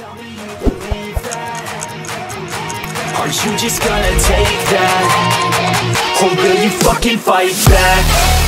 Are you just gonna take that? Or will you fucking fight back?